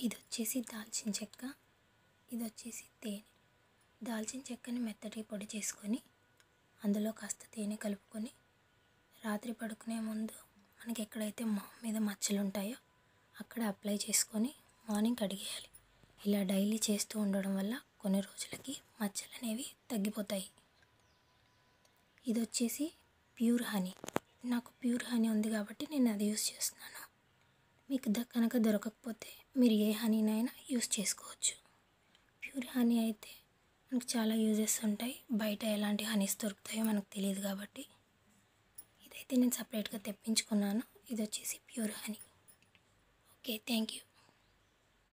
ఇది వచ్చేసి దాల్చిన చెక్క ఇది వచ్చేసి తేనె. దాల్చిన చెక్కని మెత్తటి పొడి చేసుకొని అందులో కాస్త తేనె కలుపుకొని రాత్రి పడుకునే ముందు మనకి ఎక్కడైతే మొహం మీద మచ్చలు ఉంటాయో అక్కడ అప్లై చేసుకొని మార్నింగ్ కడిగేయాలి. ఇలా డైలీ చేస్తూ ఉండడం వల్ల కొన్ని రోజులకి మచ్చలు అనేవి తగ్గిపోతాయి. ఇది వచ్చేసి ప్యూర్ హనీ. నాకు ప్యూర్ హనీ ఉంది కాబట్టి నేను అది యూస్ చేస్తున్నాను. మీకు కనుక దొరకకపోతే మీరు ఏ హనీనైనా యూస్ చేసుకోవచ్చు. ప్యూర్ హనీ అయితే మనకు చాలా యూజెస్ ఉంటాయి. బయట ఎలాంటి హనీస్ దొరుకుతాయో మనకు తెలియదు కాబట్టి. ఇదైతే నేను సపరేట్గా తెప్పించుకున్నాను. ఇది వచ్చేసి pure honey. Okay thank you